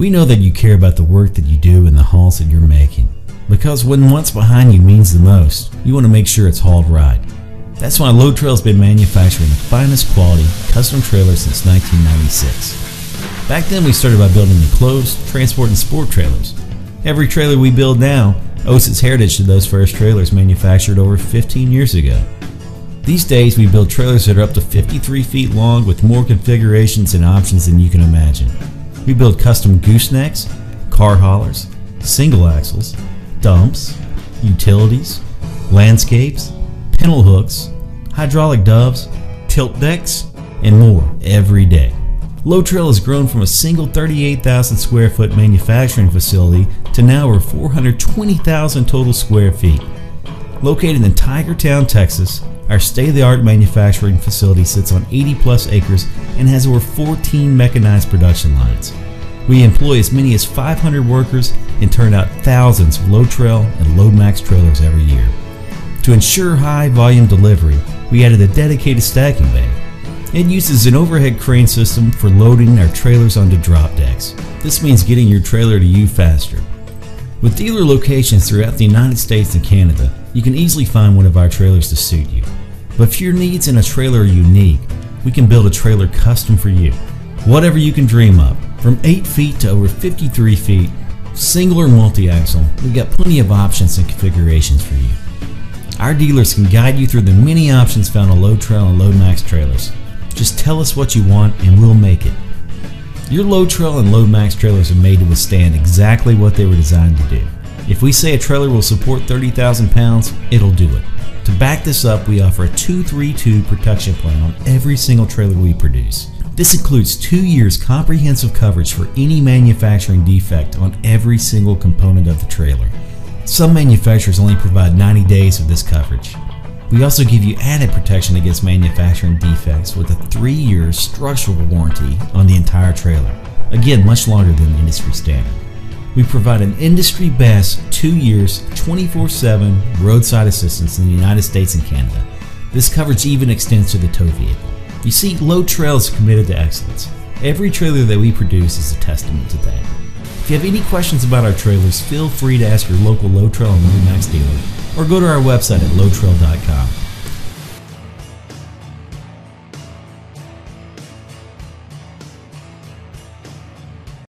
We know that you care about the work that you do and the hauls that you're making. Because when what's behind you means the most, you want to make sure it's hauled right. That's why Load Trail's been manufacturing the finest quality custom trailers since 1996. Back then we started by building enclosed, transport, and sport trailers. Every trailer we build now owes its heritage to those first trailers manufactured over 15 years ago. These days we build trailers that are up to 53 feet long with more configurations and options than you can imagine. We build custom goosenecks, car haulers, single axles, dumps, utilities, landscapes, pintle hooks, hydraulic doves, tilt decks, and more every day. Load Trail has grown from a single 38,000 square foot manufacturing facility to now over 420,000 total square feet. Located in Tigertown, Texas, our state-of-the-art manufacturing facility sits on 80 plus acres and has over 14 mechanized production lines. We employ as many as 500 workers and turn out thousands of Load Trail and Load Max trailers every year. To ensure high volume delivery, we added a dedicated stacking bay. It uses an overhead crane system for loading our trailers onto drop decks. This means getting your trailer to you faster. With dealer locations throughout the United States and Canada, you can easily find one of our trailers to suit you. But if your needs in a trailer are unique, we can build a trailer custom for you. Whatever you can dream of, from 8 feet to over 53 feet, single or multi-axle, we've got plenty of options and configurations for you. Our dealers can guide you through the many options found on Load Trail and Load Max trailers. Just tell us what you want and we'll make it. Your Load Trail and Load Max trailers are made to withstand exactly what they were designed to do. If we say a trailer will support 30,000 pounds, it'll do it. To back this up, we offer a 232 protection plan on every single trailer we produce. This includes two years comprehensive coverage for any manufacturing defect on every single component of the trailer. Some manufacturers only provide 90 days of this coverage. We also give you added protection against manufacturing defects with a 3 year structural warranty on the entire trailer. Again, much longer than the industry standard. We provide an industry best 2 years 24 7 roadside assistance in the United States and Canada. This coverage even extends to the tow vehicle. You see, Load Trail is committed to excellence. Every trailer that we produce is a testament to that. If you have any questions about our trailers, feel free to ask your local Load Trail and Load Max dealer or go to our website at loadtrail.com.